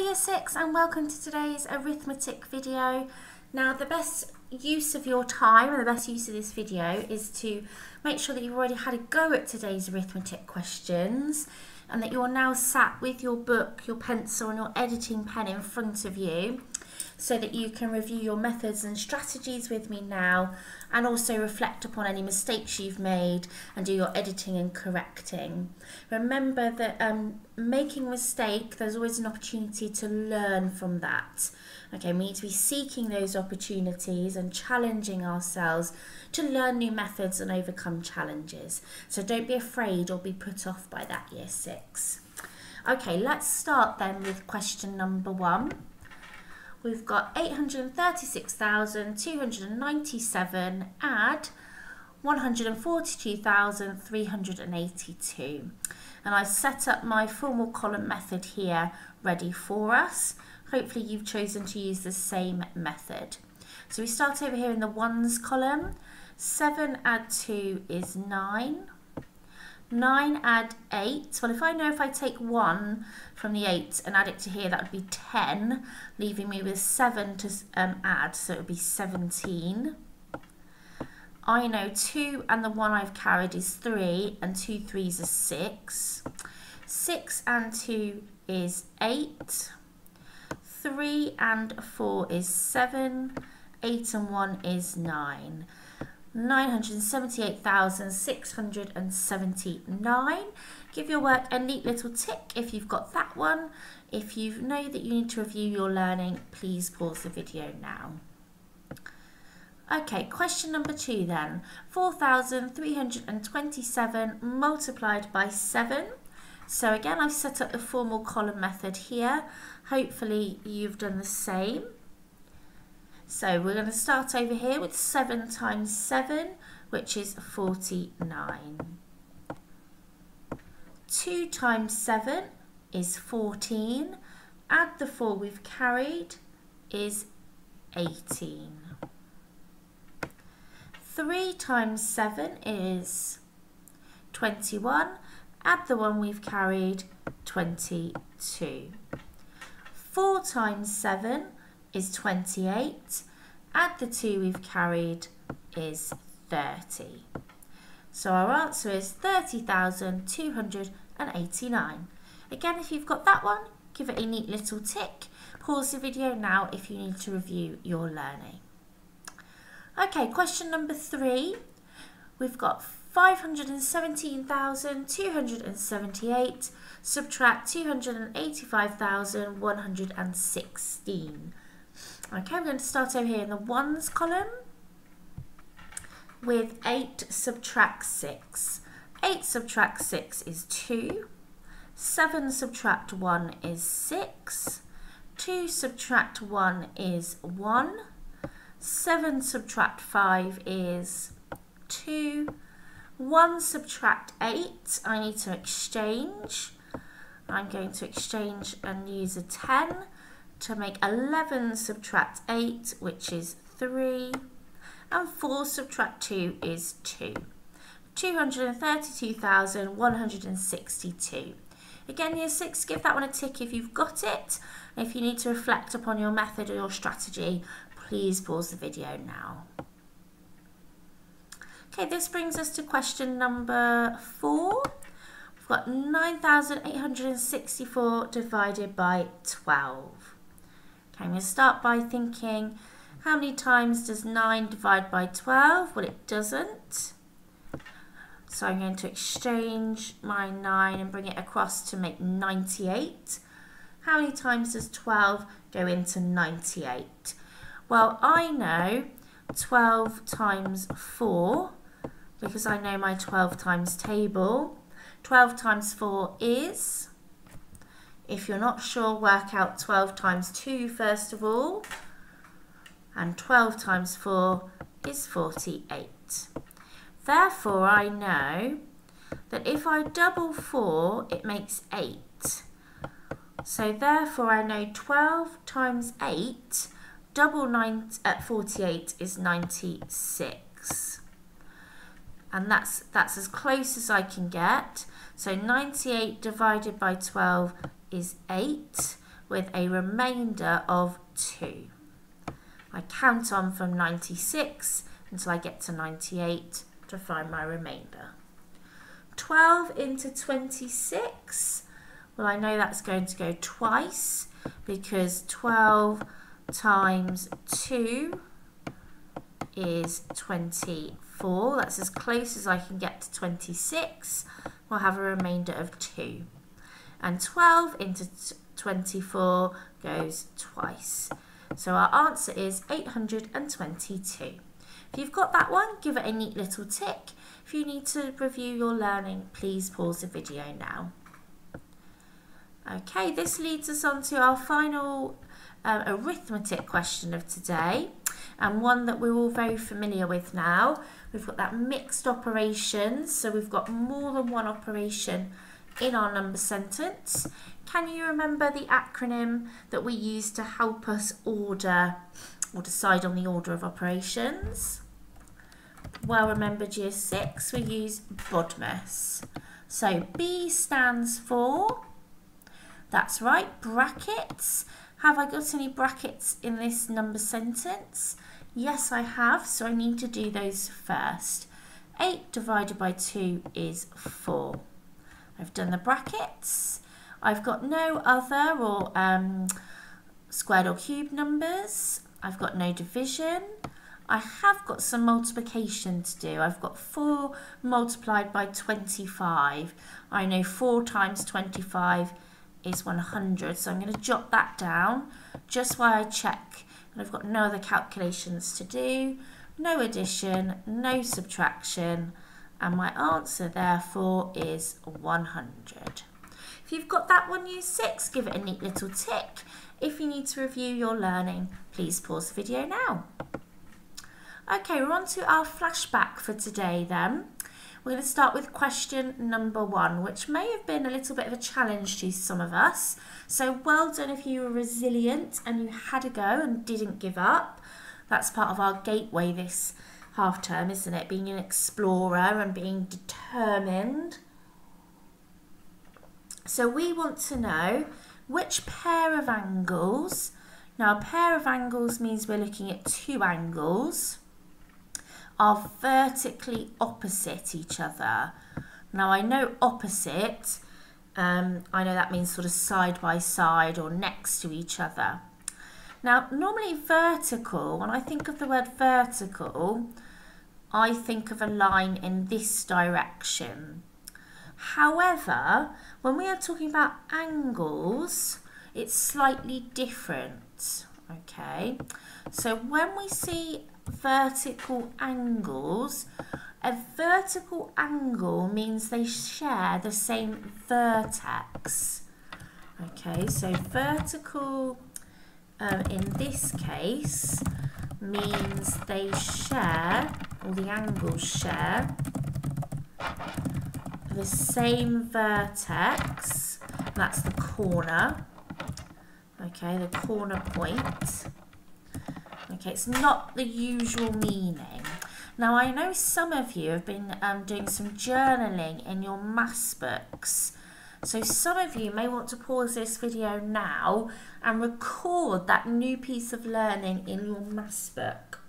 Year 6 and welcome to today's arithmetic video. Now the best use of your time and the best use of this video is to make sure that you've already had a go at today's arithmetic questions and that you're now sat with your book, your pencil and your editing pen in front of you so that you can review your methods and strategies with me now and also reflect upon any mistakes you've made and do your editing and correcting. Remember that um, making a mistake, there's always an opportunity to learn from that. Okay, we need to be seeking those opportunities and challenging ourselves to learn new methods and overcome challenges. So don't be afraid or be put off by that year six. Okay, let's start then with question number one we've got 836,297 add 142,382 and I've set up my formal column method here ready for us. Hopefully you've chosen to use the same method. So we start over here in the ones column. 7 add 2 is 9. 9 add 8. Well, if I know if I take 1 from the 8 and add it to here, that would be 10, leaving me with 7 to um, add, so it would be 17. I know 2 and the 1 I've carried is 3, and 2 3s are 6. 6 and 2 is 8. 3 and 4 is 7. 8 and 1 is 9. 978,679. Give your work a neat little tick if you've got that one. If you know that you need to review your learning, please pause the video now. Okay, question number two then. 4,327 multiplied by 7. So again, I've set up the formal column method here. Hopefully you've done the same. So we're going to start over here with 7 times 7, which is 49. 2 times 7 is 14. Add the 4 we've carried is 18. 3 times 7 is 21. Add the 1 we've carried, 22. 4 times 7 is 28. Add the 2 we've carried is 30. So our answer is 30,289. Again, if you've got that one, give it a neat little tick. Pause the video now if you need to review your learning. Okay, question number three. We've got 517,278 subtract 285,116. Okay, we're going to start over here in the ones column with 8 subtract 6. 8 subtract 6 is 2. 7 subtract 1 is 6. 2 subtract 1 is 1. 7 subtract 5 is 2. 1 subtract 8, I need to exchange. I'm going to exchange and use a 10 to make 11 subtract 8, which is 3. And 4 subtract 2 is 2. 232,162. Again, year 6, give that one a tick if you've got it. If you need to reflect upon your method or your strategy, please pause the video now. Okay, this brings us to question number 4. We've got 9,864 divided by 12. I'm going to start by thinking, how many times does 9 divide by 12? Well, it doesn't. So I'm going to exchange my 9 and bring it across to make 98. How many times does 12 go into 98? Well, I know 12 times 4 because I know my 12 times table. 12 times 4 is if you're not sure, work out 12 times 2 first of all. And 12 times 4 is 48. Therefore, I know that if I double 4, it makes 8. So therefore, I know 12 times 8, double 9 at 48 is 96. And that's, that's as close as I can get. So 98 divided by 12 is 8. with a remainder of 2. I count on from 96 until I get to 98 to find my remainder. 12 into 26, well I know that's going to go twice because 12 times 2 is 24. That's as close as I can get to 26. We'll have a remainder of 2. And 12 into 24 goes twice. So our answer is 822. If you've got that one, give it a neat little tick. If you need to review your learning, please pause the video now. Okay, this leads us on to our final um, arithmetic question of today and one that we're all very familiar with now. We've got that mixed operations, so we've got more than one operation in our number sentence. Can you remember the acronym that we use to help us order or decide on the order of operations? Well remembered year six, we use BODMAS. So B stands for, that's right, brackets. Have I got any brackets in this number sentence? Yes, I have, so I need to do those first. 8 divided by 2 is 4. I've done the brackets. I've got no other or um, squared or cube numbers. I've got no division. I have got some multiplication to do. I've got 4 multiplied by 25. I know 4 times 25 is 100, so I'm going to jot that down just while I check. And I've got no other calculations to do, no addition, no subtraction, and my answer therefore is 100. If you've got that one year six, give it a neat little tick. If you need to review your learning, please pause the video now. Okay, we're on to our flashback for today then. We're going to start with question number one, which may have been a little bit of a challenge to some of us. So well done if you were resilient and you had a go and didn't give up. That's part of our gateway this half term, isn't it? Being an explorer and being determined. So we want to know which pair of angles, now a pair of angles means we're looking at two angles, are vertically opposite each other. Now I know opposite, um, I know that means sort of side by side or next to each other. Now normally vertical, when I think of the word vertical, I think of a line in this direction. However, when we are talking about angles, it's slightly different, okay? So when we see vertical angles. A vertical angle means they share the same vertex. Okay, so vertical um, in this case means they share, or the angles share, the same vertex. That's the corner. Okay, the corner point. Okay, it's not the usual meaning. Now, I know some of you have been um, doing some journaling in your maths books. So some of you may want to pause this video now and record that new piece of learning in your maths book.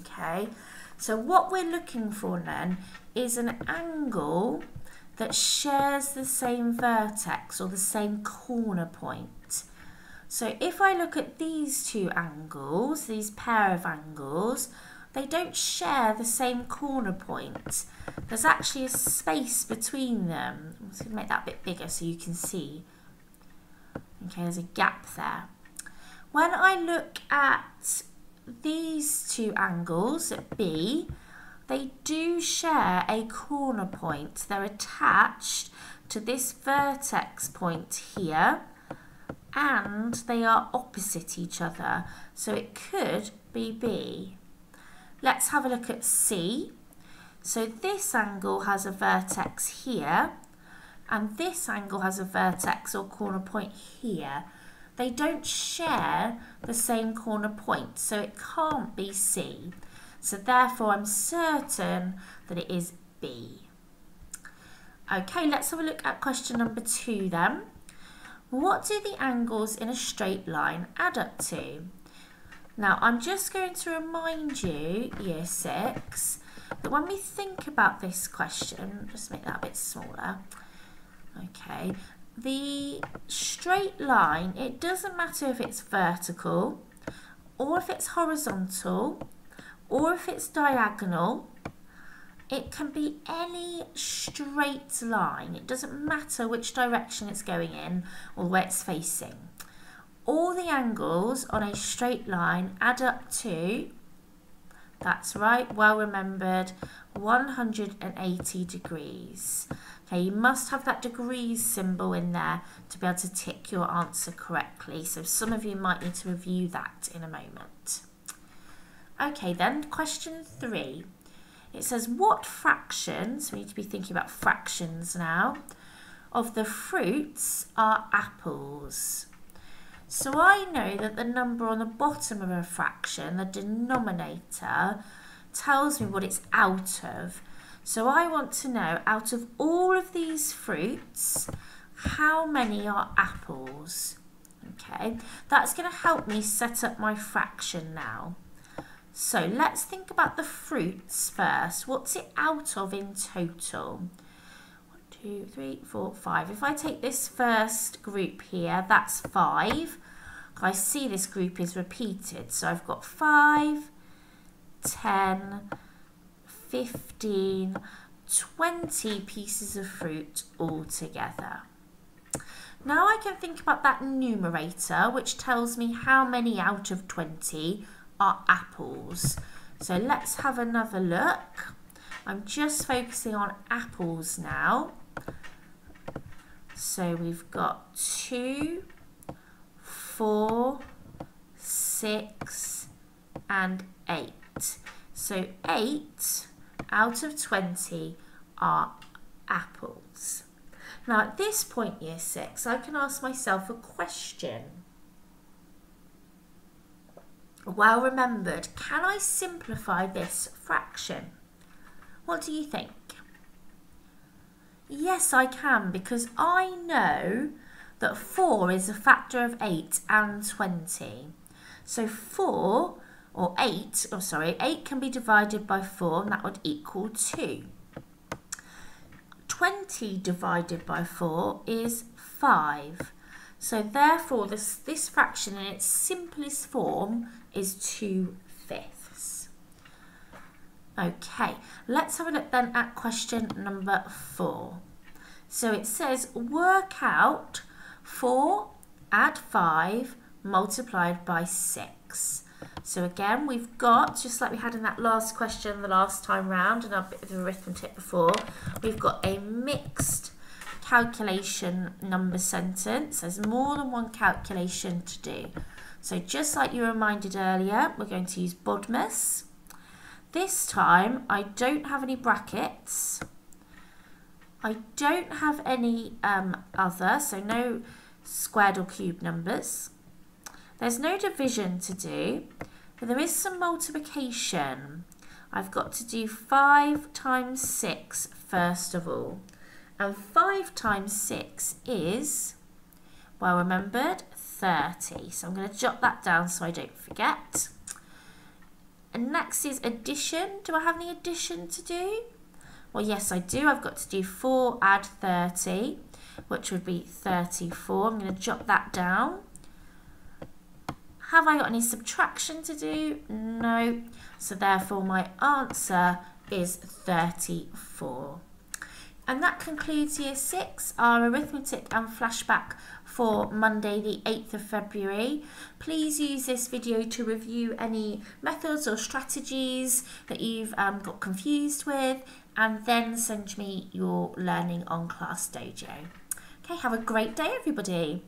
Okay, so what we're looking for then is an angle that shares the same vertex or the same corner point. So if I look at these two angles, these pair of angles, they don't share the same corner point. There's actually a space between them. I'm just going to make that a bit bigger so you can see. Okay, there's a gap there. When I look at these two angles at B, they do share a corner point. They're attached to this vertex point here and they are opposite each other. So it could be B. Let's have a look at C. So this angle has a vertex here and this angle has a vertex or corner point here. They don't share the same corner point, so it can't be C. So therefore I'm certain that it is B. Okay, let's have a look at question number two then. what do the angles in a straight line add up to? Now, I'm just going to remind you, year six, that when we think about this question, just make that a bit smaller, okay, the straight line, it doesn't matter if it's vertical, or if it's horizontal, or if it's diagonal, it can be any straight line. It doesn't matter which direction it's going in or where it's facing. All the angles on a straight line add up to, that's right, well remembered, 180 degrees. Okay, you must have that degrees symbol in there to be able to tick your answer correctly. So some of you might need to review that in a moment. Okay then, question three. It says, what fractions, we need to be thinking about fractions now, of the fruits are apples? So I know that the number on the bottom of a fraction, the denominator, tells me what it's out of. So I want to know, out of all of these fruits, how many are apples? Okay, that's going to help me set up my fraction now. So let's think about the fruits first. What's it out of in total? Two, three, four, five. If I take this first group here, that's five. I see this group is repeated. So I've got five, ten, fifteen, twenty pieces of fruit all together. Now I can think about that numerator, which tells me how many out of 20 are apples. So let's have another look. I'm just focusing on apples now. So we've got two, four, six, and eight. So eight out of 20 are apples. Now at this point, year six, I can ask myself a question well remembered. Can I simplify this fraction? What do you think? Yes, I can because I know that 4 is a factor of 8 and 20. So 4 or 8, or sorry, 8 can be divided by 4 and that would equal 2. 20 divided by 4 is 5. So therefore, this, this fraction in its simplest form is 2 fifths. Okay, let's have a look then at question number 4. So it says work out 4 add 5 multiplied by 6. So again, we've got, just like we had in that last question the last time round and a bit of arithmetic before, we've got a mixed calculation number sentence. There's more than one calculation to do. So just like you reminded earlier, we're going to use BODMAS. This time, I don't have any brackets. I don't have any um, other, so no squared or cube numbers. There's no division to do, but there is some multiplication. I've got to do 5 times 6 first of all. And 5 times 6 is, well remembered, 30. So I'm going to jot that down so I don't forget. And next is addition. Do I have any addition to do? Well, yes, I do. I've got to do 4 add 30, which would be 34. I'm going to jot that down. Have I got any subtraction to do? No. So therefore, my answer is 34. And that concludes Year 6, our arithmetic and flashback for Monday the 8th of February. Please use this video to review any methods or strategies that you've um, got confused with and then send me your learning on Class Dojo. Okay, have a great day everybody.